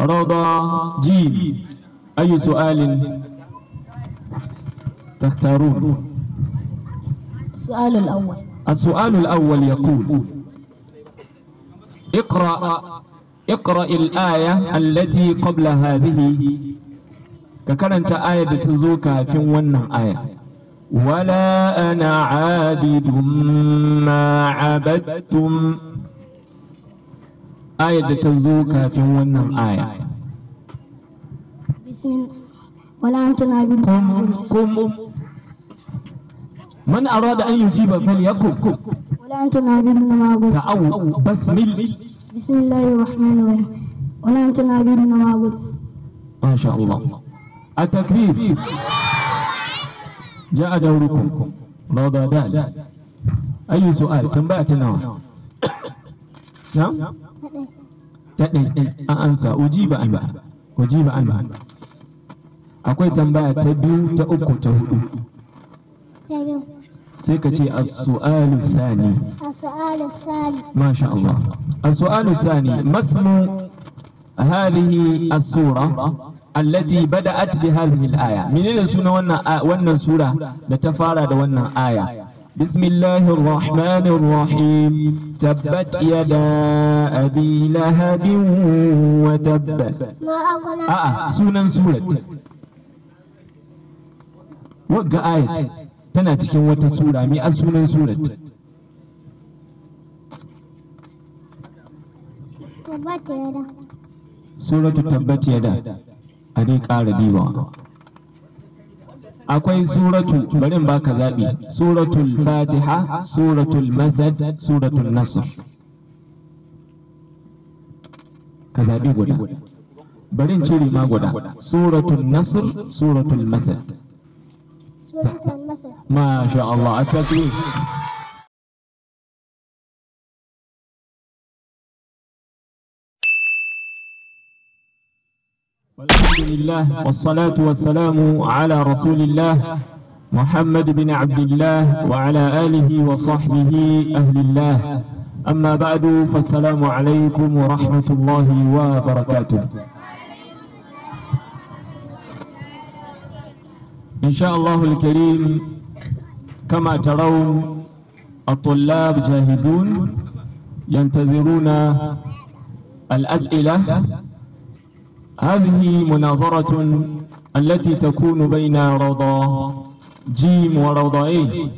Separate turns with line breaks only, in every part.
روضة جيم. أي سؤال تختارون؟
السؤال الأول.
السؤال الأول يقول اقرأ اقرأ الآية التي قبل هذه. ككرنت آية تزوكا في ونن آية ولا أنا عابد ما عبدتم آية تزوكا في ونن آية
بسم الله ولا أنتم عابدون
قم قم من أراد أن يجيب فليقم
ولا أنتم عابدون ما أعبد
تعو بسمل
بسم الله الرحمن الرحيم ولا أنتم عابدون ما أعبد
ما شاء الله التكبير جاء دوركم روضة دال أي سؤال تنبأتنا نعم ta ɗin an amsa ujiba an ujiba an akwai tambaya ta biyu ta uku ta huɗu sai ka ce as-su'alu thani.
As-su'alu thani.
Masha Allah. As-su'alu thani masmu hadhihi as-sura allati bada'at bi hadhihi al-aya. Menene sunan wannan wannan sura da ta fara da wannan aya? بسم الله الرحمن الرحيم. تبت يدا أبي لهب وتب.
آه,
آه، سونا سورة. وقع آية. تناتك وتسورة مئة سونا سورة.
تبت يدا.
سورة تبت يدا. أليك على ديوان. akwai suratu bari in baka zaɓi suratul fatiha suratul masad suratul nasr ka zaɓi guda bari in cire ma guda suratul nasr suratul masad
سورة المسد
ما شاء الله التكبير والحمد لله والصلاة والسلام على رسول الله محمد بن عبد الله وعلى آله وصحبه أهل الله أما بعد فالسلام عليكم ورحمة الله وبركاته إن شاء الله الكريم كما ترون الطلاب جاهزون ينتظرون الأسئلة هذه مناظرة التي تكون بين روضة جيم وروضة إيه؟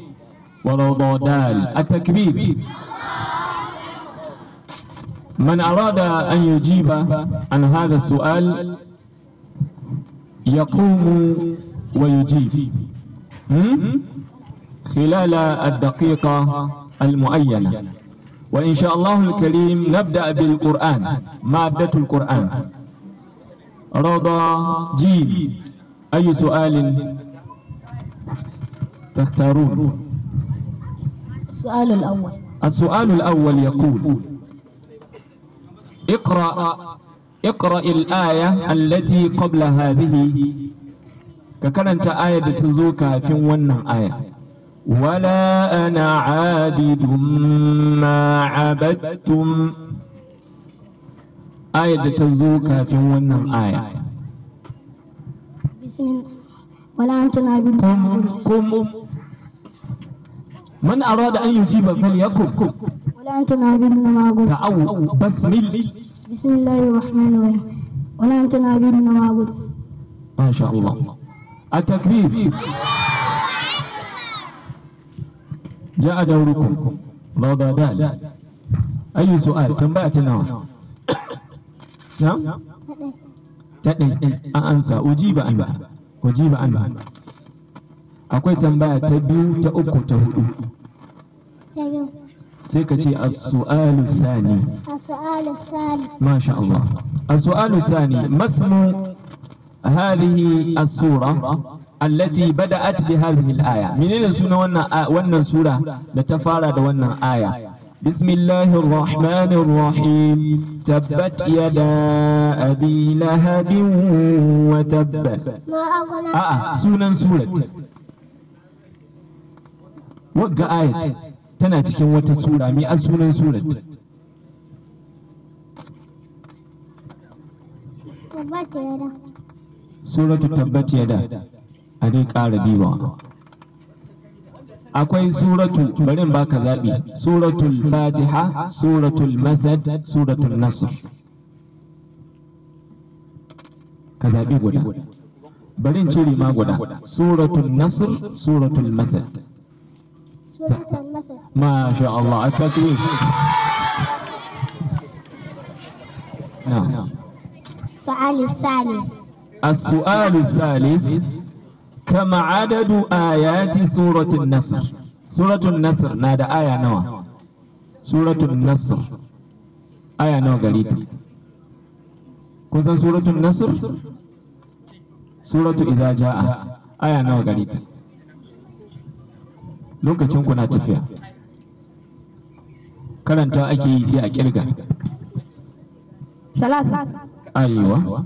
وروضة دال. التكبير. من أراد أن يجيب عن هذا السؤال يقوم ويجيب? خلال الدقيقة المعينة. وإن شاء الله الكريم نبدأ بالقرآن مادة القرآن. رضا جيم أي سؤال تختارون؟
السؤال الأول.
السؤال الأول يقول اقرأ اقرأ الآية التي قبل هذه. ككرنت آية تزوكا في ونن آية. ولا أنا عابد ما عبدتم. آية تزوكا في ونن آية
بسم الله ولا أنتم عابدون
قم قم من أراد أن يجيب فليقم
ولا أنتم عابدون ما أعبد
تعو بسمل
بسم الله الرحمن الرحيم ولا أنتم عابدون ما أعبد
ما شاء الله التكبير جاء دوركم روضة دال أي سؤال تنبأتنا نعم تدي أنسى أجيب عنها أجيب عنها akwai tambaya ta biyu ta uku ta hudu sai ka ce as-su'alu thani
السؤال الثاني
ما شاء الله السؤال الثاني ما اسم هذه السورة التي بدأت بهذه الآية من أين سنة وانا, وانا سورة لتفارد وانا آية بسم الله الرحمن الرحيم. تبت يدا أبي لهب وتب. آه سونا سورة. وقع آية. تناتك وتسورة.
مئة سونا
سورة. سورة تبت يدا. أليك على ديوان. akwai suratu bari in baka zaɓi suratul fatiha suratul masad suratul nasr ka zaɓi guda bari in cire ma guda suratul nasr suratul masad
suratul masad
ما شاء الله التكبير نعم
السؤال الثالث
السؤال الثالث kama adadu ayati suratul nasr. Suratul nasr na da aya nawa? Suratul nasr. Aya nawa gari ta? Kun san suratul nasr? Suratul idza jaa. Aya nawa gari ta? Lokacin ku na tafiya. Karanta ake yi sai a ƙirga.
Salasa aiwa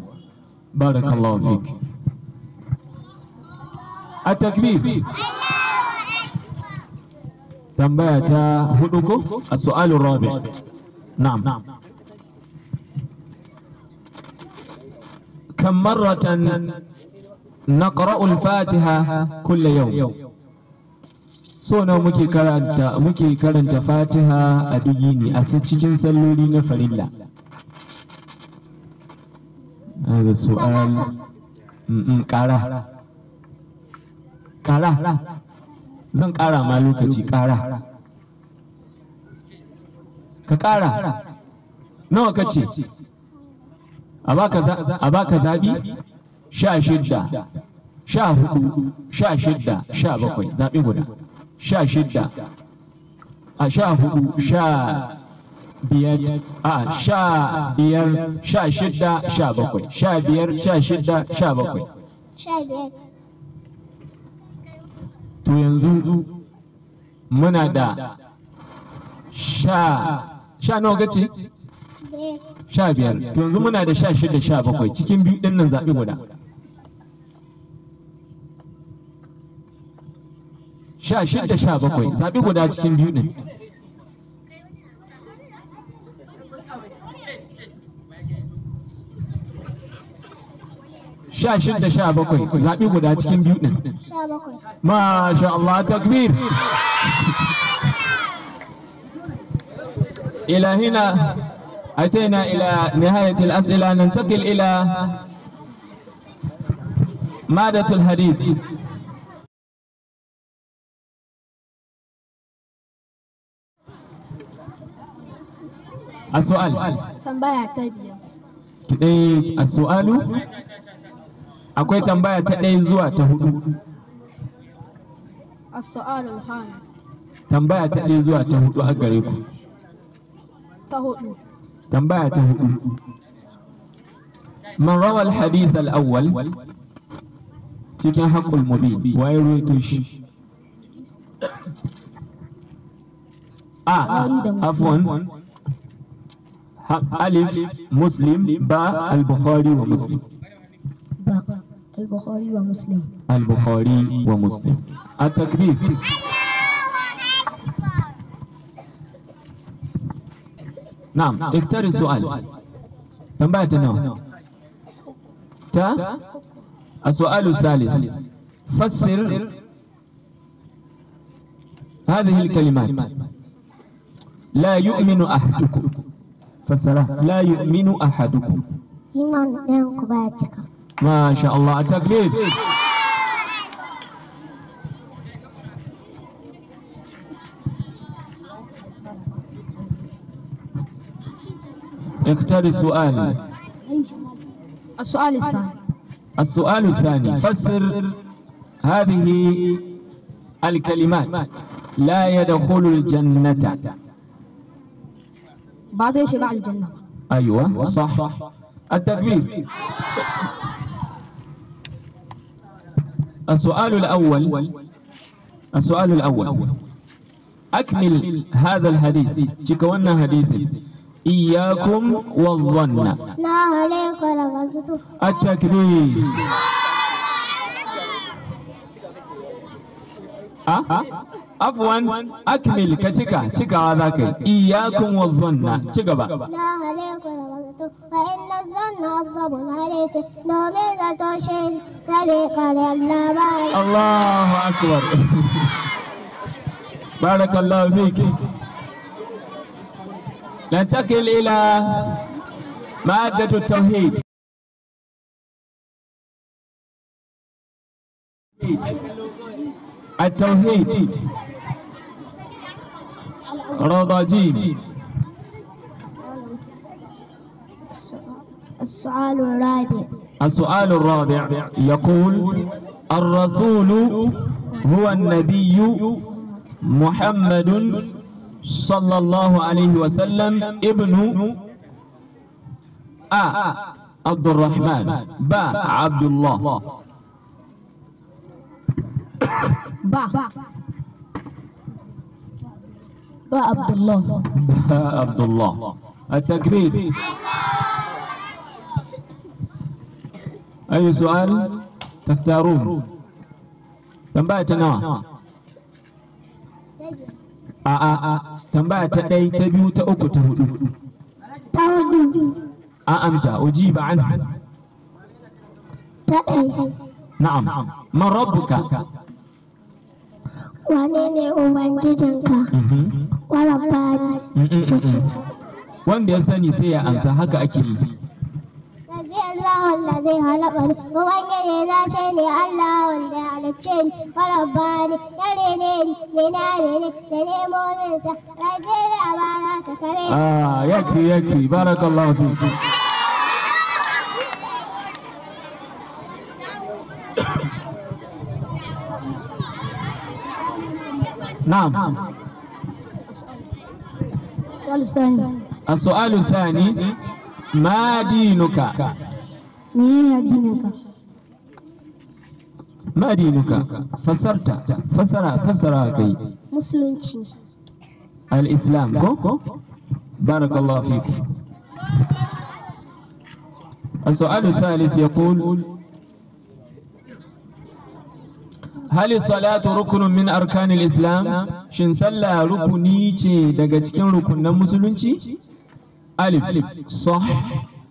barakallahu fiki
أيوة بارك الله فيك التكبير تنبأت هدوكو السؤال الرابع نعم كم مرة نقرأ الفاتحة كل يوم so nawa muke karanta muke karanta fatiha a duk yini a cikin salloli na farilla هذا السؤال م- kara. Zan kara ma lokaci kara. Ka kara. Nawa ka ce? A baka zabi sha shidda. Sha huɗu sha shidda. Sha bakwai. Zabi guda. Sha shidda. A sha huɗu sha biyar. A sha biyar. Sha shidda. Sha bakwai. Sha biyar. Sha shidda. Sha bakwai. To yanzu muna da sha sha nawa gace sha biyar. To yanzu muna da sha shidda sha bakwai. Cikin biyu ɗin nan zaɓi guda. Sha shidda sha bakwai. Zaɓi guda cikin biyu ɗin. sha shidda sha bakwai zaɓi guda cikin biyu ɗin
شابكوي
ما شاء الله تكبير إلى هنا أتينا إلى نهاية الأسئلة ننتقل إلى مادة الحديث السؤال
tambaya ta biyar
ɗaya السؤال akwai tambaya ta ɗaya zuwa ta hudu tambaya ta ɗaya zuwa ta hudu a gare ku
ta hudu
tambaya ta hudu man rawa al-hadith al-awwal cikin haqqul mubin waye ruwaito shi a afwan alif muslim ba al-bukhari wa muslim
البخاري ومسلم.
wa muslim at-takbir نعم اختار السؤال. تنبأت تا؟ السؤال الثالث. فسر هذه الكلمات. لا يؤمن أحدكم. فسرها لا يؤمن أحدكم.
ku baya cika
ما شاء الله. التكبير اختار السؤال.
السؤال الثاني.
السؤال الثاني. فسر هذه الكلمات. لا يدخل الجنة.
بعد إيش يقع الجنة.
أيوة صح. التكبير السؤال الأول السؤال الأول. أكمل هذا الحديث. تكونا حديث. إياكم والظن. التكبير. أه؟ عفوا. أكمل. كتكا تكا ذاك إياكم والظن. تكا
فإن وإن الظن أكذب الحديث نميذة شيء. ربيك للنبي الله
أكبر. بارك الله فيك. ننتقل إلى مادة التوحيد. التوحيد. رضا جيم.
السؤال الرابع.
السؤال الرابع يقول الرسول هو النبي محمد صلى الله عليه وسلم ابن آ عبد الرحمن با عبد الله
با با عبد الله
با عبد الله التكبير أي سؤال تختارون تنبأ تنوى a'a tambaya ta ɗai ta biyu ta uku ta hudu
ta hudu
an amsa ujiba an
ta ɗaya
na'am man rabbuka
wane ne ubangijinka
Mhm.
wa rabbani
Mm, mm, mm, mm. wanda ya sani sai ya amsa haka ake yi
Rabbi Allah allazi halaqani ubangiji na shi ne Allah wanda ya halicce ni wa rabbani ya rene ni ne na rene da nemomin sa rabbi da amana ta kare
ah yakfi yakfi barakallahu fi نعم
السؤال الثاني
السؤال الثاني ما دينك
منين أدينك
ما دينك فسرت فسر فسر كي
musulunci
الإسلام كو بارك الله فيكم السؤال الثالث يقول هل الصلاة ركن من أركان الإسلام شن صلى ركني ce daga cikin rukunan musulunci ألف صح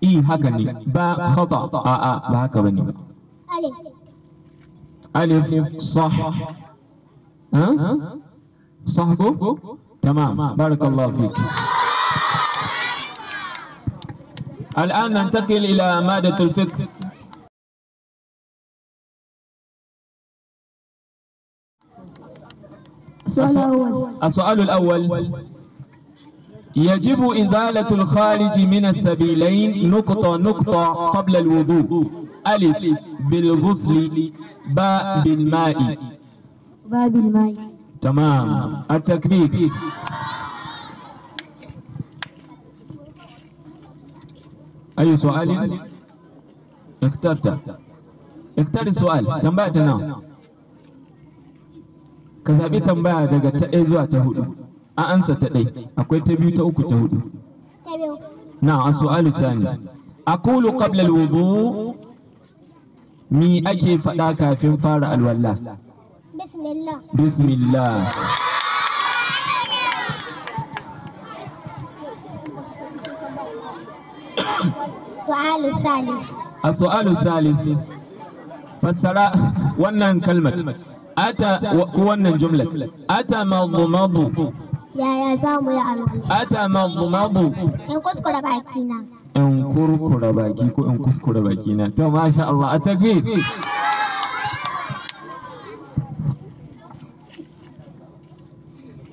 إي هكذا با باء خطأ. آآ آآ با هكا
ألف
ألف صح. ها؟ صح تمام. بارك الله فيك. الآن ننتقل إلى مادة الفقه.
السؤال الأول.
السؤال الأول. يجب إزالة الخارج من السبيلين نقطة نقطة قبل الوضوء. ألف بالغسل باء بالماء.
باب الماء
تمام. التكبير. أي سؤال؟ اخترت. اختار السؤال. تنبأ تنا ka zaɓi tambaya daga ta أنسى تدي أقول تبيو تأوك تهودو
تبيو نعم
السؤال الثاني أقول قبل الوضوء مي أكي فلاكا في مفارع الولا بسم الله
بسم
الله
السؤال الثالث
السؤال الثالث فسرا ونن كلمه اتى ونن جمله اتى مضمضه
yaya za mu yi alwala
ata madmadu
in kuskura baki na
in kurkura baki ko in kuskura baki na to masha Allah a takbir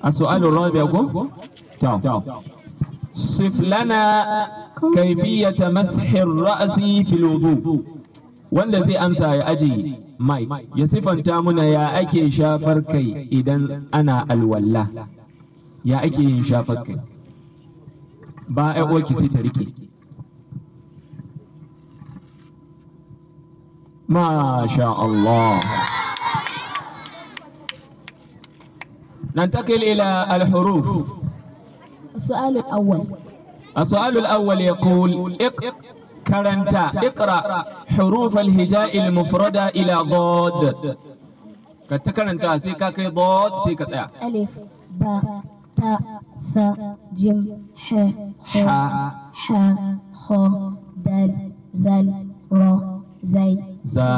السؤال الرابع كو تو صف لنا كيفية مسح الرأس في الوضوء wanda zai amsa ya aji mai ya sifanta muna ya ake shafar kai idan ana alwalla ya ake yin shafar kai? Ba a uwarki sai ta rike. Masha Allah. ننتقل إلى الحروف
السؤال الأول
السؤال الأول يقول اق كرنتا اقرأ حروف الهجاء المفردة إلى ضاد كتكرنتا سيكا كي ضاد سيكا
ألف باء تاء ثاء جيم ح ح خ دال زال را زي
za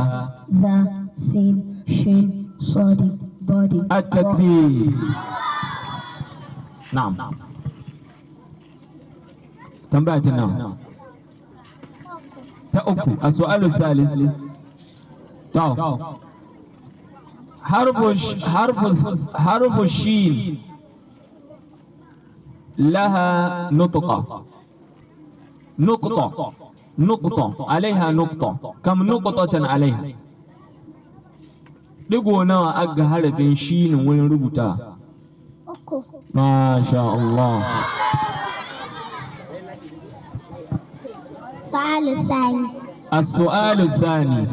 زا سين شين صاد ضاد
التكبير. نعم. تنبأت نعم. تأكو السؤال الثالث. تعال حرف حرف حرف الشين. لها نطقة. نقطة. نقطة. عليها نقطة. كم نقطة عليها؟ nawa aga harafin shinin wurin rubuta?
uku
Masha Allah.
su'alu sani
السؤال الثاني.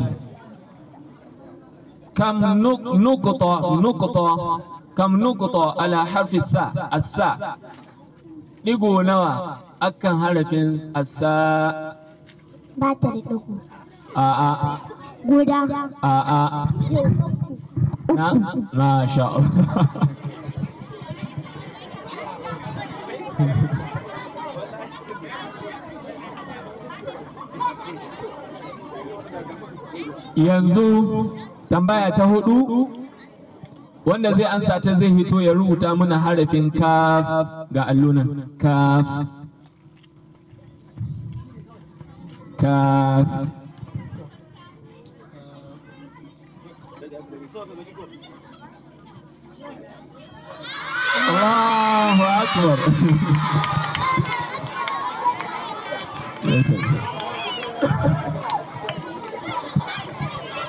كم نق- نقطة نقطة. كم نقطة على حرف الثاء؟ الثاء. Digo nawa akan harafin asa?
Ba ta da ɗigo
a a.
Guda.
A a na Masha Allah. yanzu tambaya ta huɗu. Wanda zai ansa ta zai hito ya rubuta mana harafin kaf ga allunan kaf kaf Allahu akbar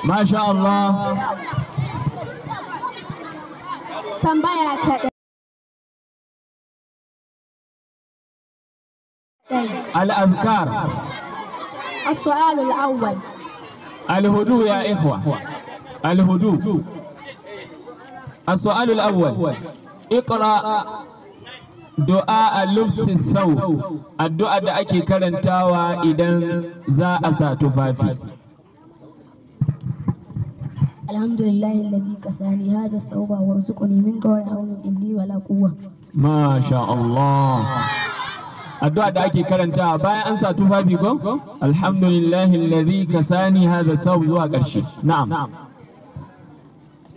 Masha Allah
tambaya ta
الأذكار.
السؤال الأول.
الهدوء يا إخوة. الهدوء. السؤال الأول. اقرأ دعاء لبس الثوب. الدعاء da ake karantawa idan za a sa tufafi
الحمد لله الذي كساني هذا الثوب وارزقني من غير حول عندي ولا قوة
Masha Allah addu'a da ake karantawa bayan an sa tufafi ko alhamdulillahi alladhi kasani hadha saw zuwa ƙarshe na'am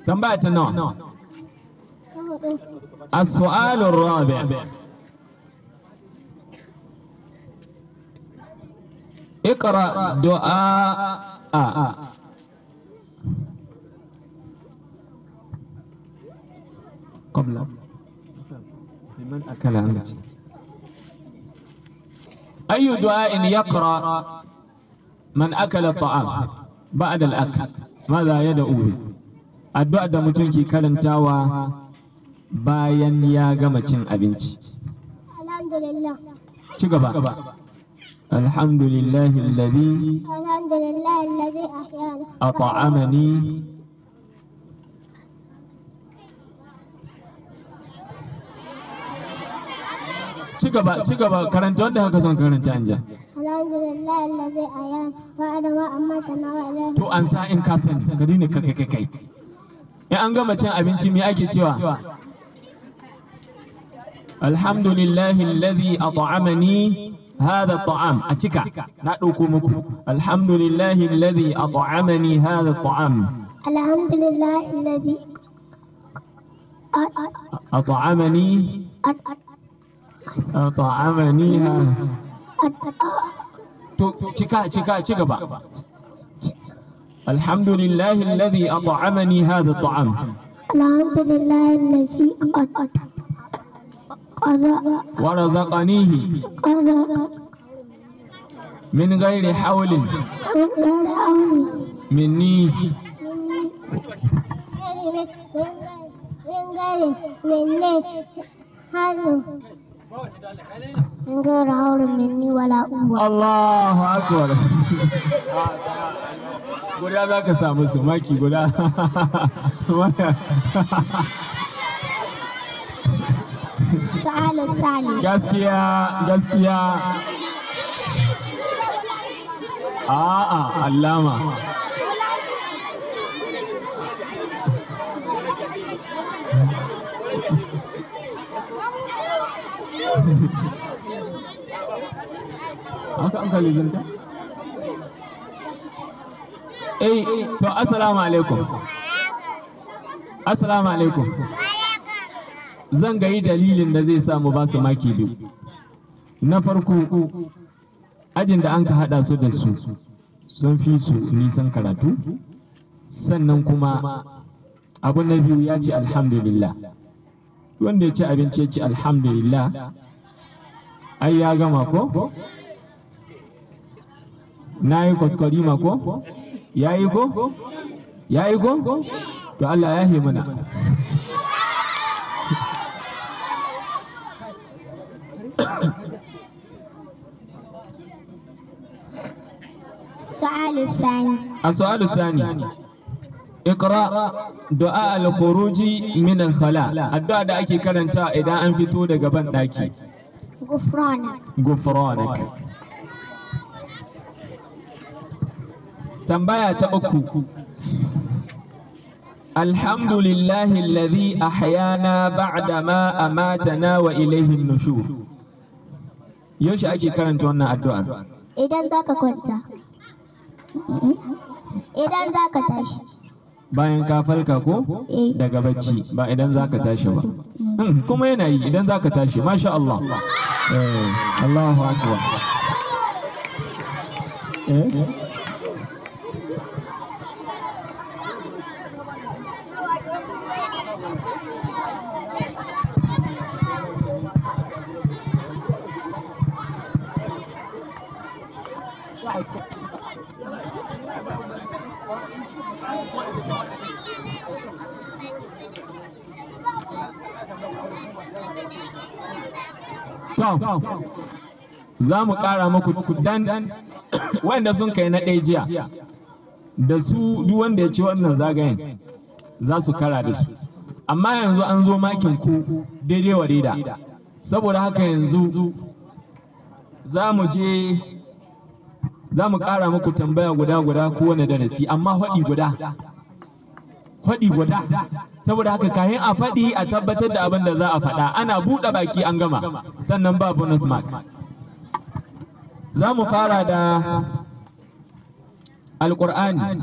tambaya ta nawa
ta hudu
السؤال الرابع اقرأ دعاء qabla liman akala an ce ayyu du'a'in yaqra man akala ta'am ba'da al-akl madha yad'u bi addu'a da mutum ke karantawa bayan ya gama cin abinci
alhamdulillah
ci gaba alhamdulillahi alladhi
alhamdulillahi alladhi ahyana
at'amani ci gaba ci gaba karanta wanda haka son karanta anja
alhamdulillah allazi ahyana wa adama amatana wa ilahi
to an sa in ka sani ka dina ka kai kai kai in an gama cin abinci me ake cewa alhamdulillahi alladhi at'amani هذا الطعام أتيكا نادوكو مكو الحمد لله الذي أطعمني هذا الطعام
alhamdulillah allazi
أطعمني أطعمني طعمنيها الحمد لله الذي أطعمني هذا الطعام.
الحمد لله الذي
ورزقنيه من غير حول. مني
من غير حول. من غير حول مني ولا قوة
الله أكبر guda za ka samu su maki guda
سؤال الثالث
gaskiya gaskiya a'a allama Haka an kalli zanta eh to assalamu alaikum. Assalamu alaikum. Zan ga yi dalilin da zai samu ba su maki biyu. Na farko ajin da an ka hada su da su sun fi su nisan karatu. Sannan kuma abu na biyu ya ce alhamdulillah. Wanda ya ci abinci ya ce alhamdulillah. ai ya gama ko na yi kwaskwarima ko ya yi ko ya yi ko to Allah ya yi mana
السؤال الثاني
السؤال الثاني اقرا دعاء الخروج من الخلاء الدعاء da ake karanta idan an fito daga ban daki
غفرانك
gufranak tambaya ta uku alhamdulillahi alladhi ahyana ba'da ma amatana wa ilayhi nushur yaushe ake karanta wannan addu'ar
idan za ka kwanta idan za ka tashi
bayan ka falka ko
Eh.
daga bacci ba idan za ka tashi ba Hmm, kuma yana yi idan za ka tashi masha Allah Eh, Allahu akbar Eh? Za mu ƙara muku dan wanda sun kai na ɗaya jiya da su duk wanda ya ci wannan zagayen za su kara da su. Amma yanzu an zo makin ku daidai wa daida. Saboda haka yanzu za mu je za mu ƙara muku tambaya guda guda kowane darasi amma faɗi guda. Faɗi guda. Saboda haka kayan a faɗi a tabbatar da abin da za a faɗa ana buɗe baki an gama sannan ba bonus. Za mu fara da Alƙur'ani.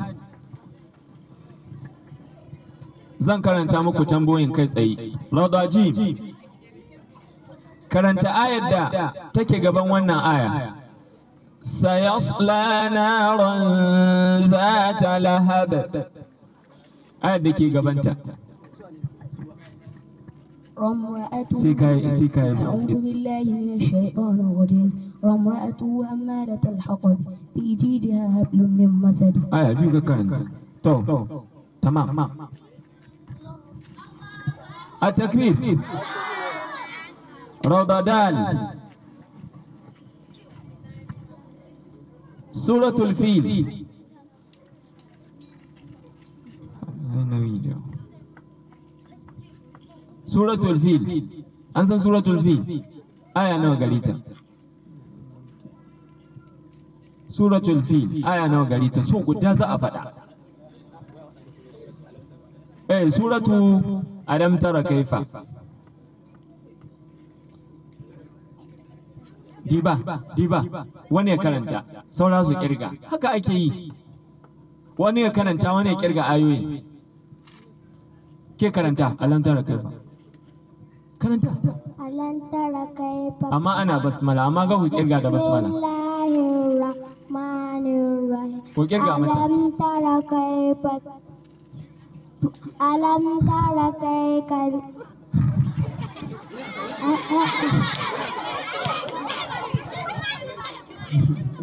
Zan karanta muku tambayoyin kai tsaye. Radaji. Karanta ayar da take gaban wannan aya. Sayasla naran zata lahab. Ayar da ke gabanta.
أعوذ بالله من الشيطان الرجيم. وامرأته حمالة الحطب في جيدها هبل من مسد.
آية بيوكا كانت تو تمام التكبير. روضة دال سورة الفيل. Suratul fil. An san suratul fil? Aya nawa gari ta? Suratul fil. Aya nawa gari ta? So guda za a faɗa. Eh suratu alam tara kaifa. Diba diba. Wani ya karanta? Saura su ƙirga. Haka ake yi. Wani ya karanta wani ya ƙirga ayoyi. Ke karanta alam tara kaifa. Karanta
alam tara kaifa
amma ana basmala amma ga ku kirga da basmala Ku kirga mata.
Alam tara kaifa Alam tara kaifa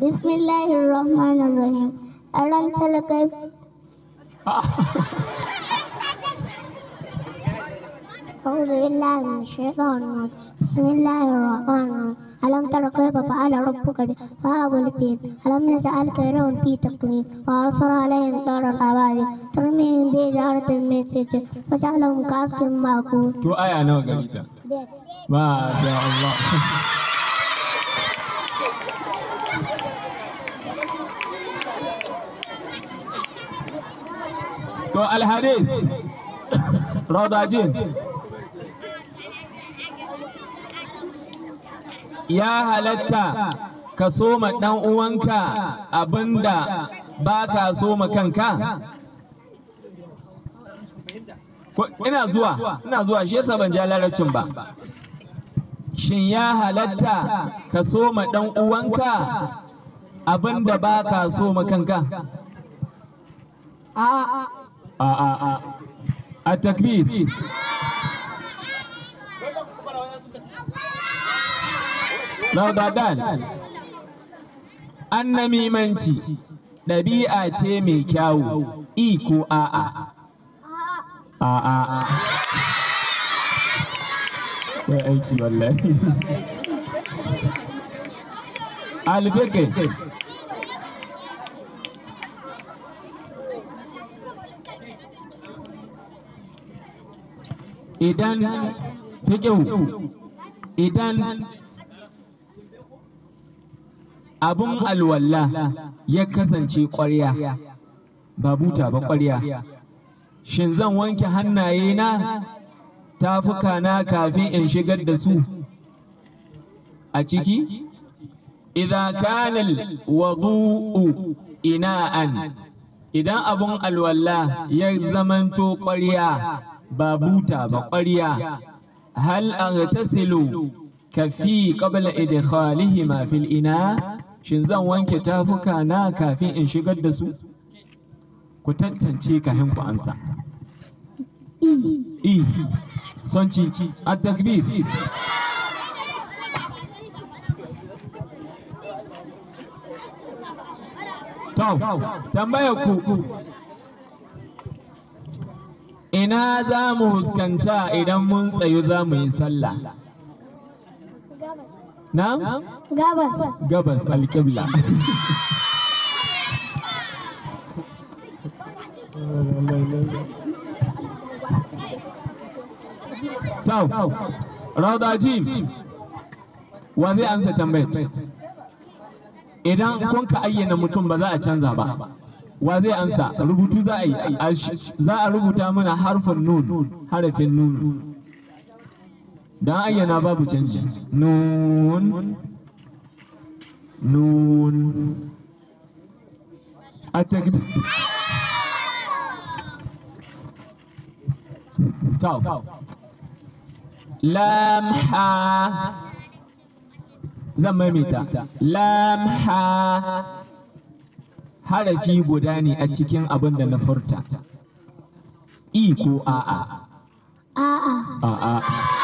Bismillahir Rahmanir Rahim. Alam tara kaifa أعوذ بالله من الشيطان بسم الله الرحمن الرحيم. ألم تر كيف فعل ربك بأصحاب الفيل؟ ألم يجعل كيدهم في تقويم؟ وأرسل عليهم طيرا أبابيل ترميهم بحجارة من سجيل فجعلهم كعصف مأكول.
to aya nawa gari ta ma sha Allah to alhadith ya halatta ka soma ɗan uwanka abin da ba ka soma kanka? Ina zuwa ina zuwa shi yasa ban ja larabcin ba. Shin ya halatta ka soma ɗan uwanka abin da ba ka soma kanka?
A'a.
A a a a takbir. Laudadal annamimanci ɗabi'a ce mai kyawu i ko a'a. A'a. Akwai aiki wallahi. Alfikin idan fiƙihu idan abun alwala ya kasance ƙwarya. Ba buta ba ƙwarya. Shin zan wanke hannaye na tafuka na kafin in shigar da su? A ciki? Idza kana alwudu'u ina'an. Idan abun alwala ya zamanto ƙwarya ba buta ba ƙwarya. Hal aghtasilu kafi qabla idkhalihima fil ina? Shin zan wanke tafuka na kafin in shigar da su? Ku tantance kafin ku amsa. I son ci. At takbir. To tambayar ku. Ina za mu huskanta idan mun tsayu za mu yi sallah? Na
Gabas.
gabas alƙibla Tau, Rauda Jim, wa zai amsa tambayar? Idan kun ka ayyana mutum ba za a canza ba, wa zai amsa? Rubutu za a yi, za a rubuta mana harfin nun, harafin nun. Don ayyana babu canji. Nun, nun. A. Tau. lamha zan maimaita lamha harafi guda ne a cikin abin da na furta i ko a'a
A'a.
a'a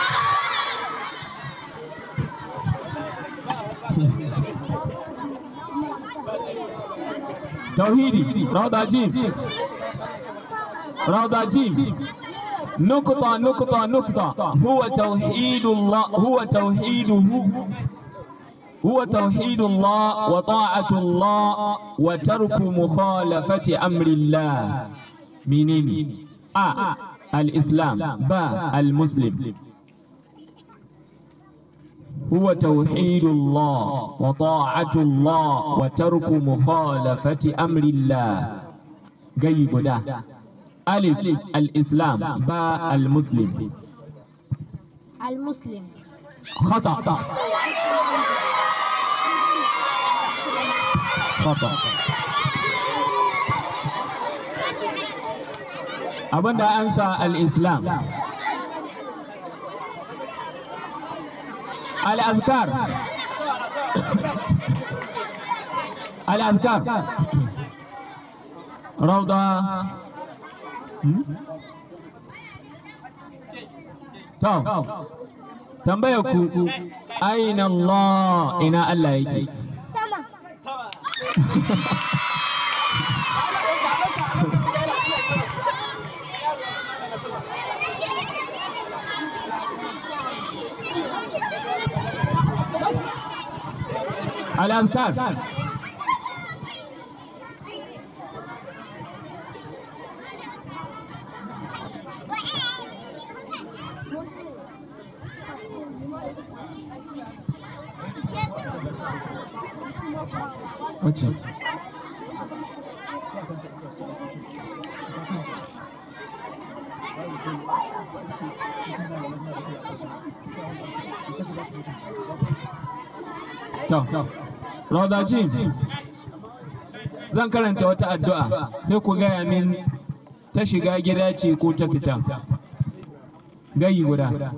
tauhidi rauda jim rauda jim نقطة نقطة نقطة. هو توحيد الله هو توحيده. هو توحيد الله وطاعة الله وترك مخالفة أمر الله. منين أ. الإسلام. ب. المسلم. هو توحيد الله وطاعة الله وترك مخالفة أمر الله. جيب ده. ألف الإسلام. باء المسلم.
المسلم.
خطأ. خطأ. abinda ansa al-islam الأذكار. الأذكار. روضة. تو تنبيك أين الله؟ إن الله يجي. Salih
abi
What's Açın. Go go. Rawdajin zan karanta wata addu'a sai ku gaya min ta shiga gida ce ko ta fita. Gayi guda.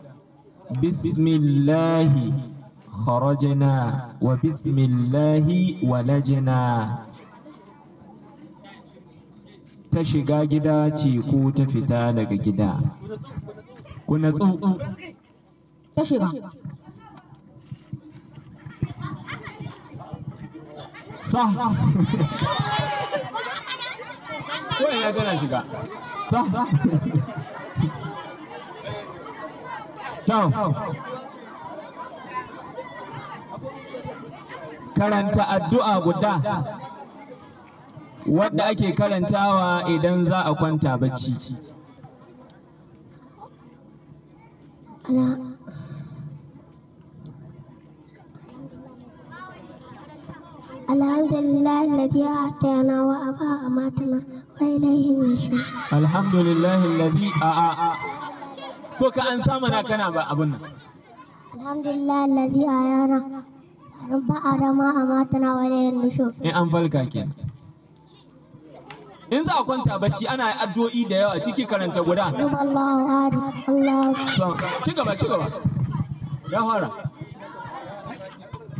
Bismillahi kharajna wa bismillahi walajna. Ta shiga gida ce ko ta fita daga gida. Ku natsu.
Ta shiga.
Sa. Tana shiga. Sa. Karanta addu'a guda. Wadda ake karantawa idan za a kwanta bacci.
الحمد لله الذي أعطانا وأبى أماتنا وإليه النشور
alhamdulillahi alladhi a a a to ka an sa mana kana ba abun nan
الحمد لله الذي أحيانا بعد ما أماتنا وإليه النشور
in an falka kenan in za a kwanta bacci ana addu'o'i da yawa ciki karanta guda
رب الله أحد الله
Son- ci gaba ci gaba ya fara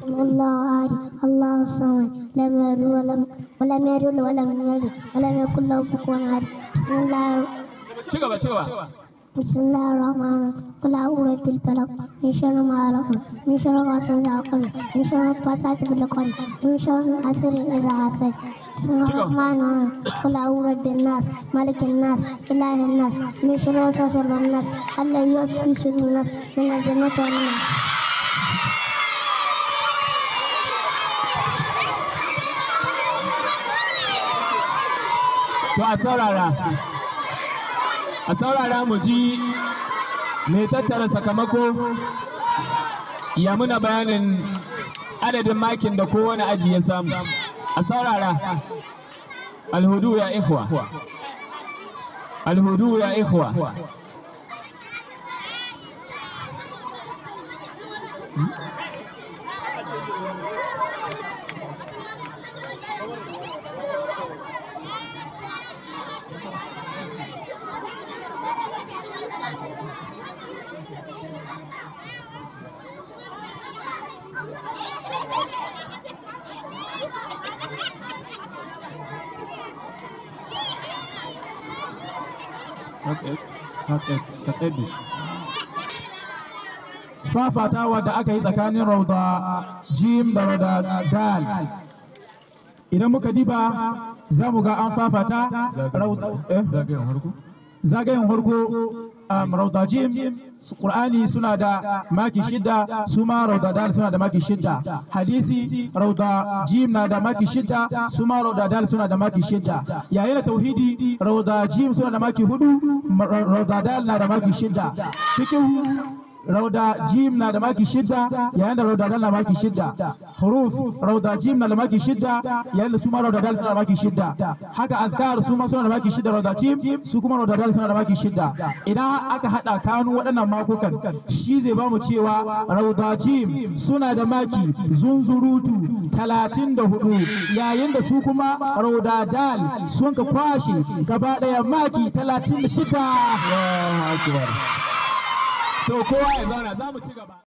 الله أحد الله الصمد لم يلد ولم ولم يلد ولم يولد ولم يكن له كفوا أحد بسم الله
ci gaba ci gaba
بسم الله الرحمن الرحيم قل أعوذ برب الفلق من شر ما خلق من شر غاسق إذا وقب من شر النفاثات في العقد من شر حاسد إذا حسد بسم الله الرحمن الرحيم قل أعوذ برب الناس ملك الناس إله الناس من شر وسوسة الناس الذي يوسوس في صدور الناس من الجنة والناس
to a saurara. A saurara mu ji mai tattara sakamako. Ya muna bayanin adadin makin da kowane aji ya samu. A saurara. Alhudu ya ikhwa. Alhudu ya ikhwa. Shi.
fafatawa da aka yi tsakanin rauda jim da rauda dal idan muka diba za mu ga an fafata rauda eh?
Zagayen harko?
Zagayen farko rauda jim su- qur'ani suna da maki shida su ma rauda dal suna da maki shida hadisi rauda jim na da maki shida su ma rauda dal suna da maki shida yayin da tauhidi rauda jim suna da maki huɗu ma- ra- rauda dal na da maki shida fikihu rauda jim na da maki shida yayin da rauda dal na maki shida huruf rauda jim na da maki shida yayin da su ma rauda dal da maki shida haka azkar su ma suna da maki shida rauda jim su kuma rauda dal suna da maki shida idan aka hada kanu waɗannan makokan shi zai ba mu cewa rauda jim suna da maki zunzurutu talatin da huɗu yayin da su kuma rauda dal sun ka kwashe gaba ɗaya maki talatin da shida.
To kowa ya zauna za mu ci gaba.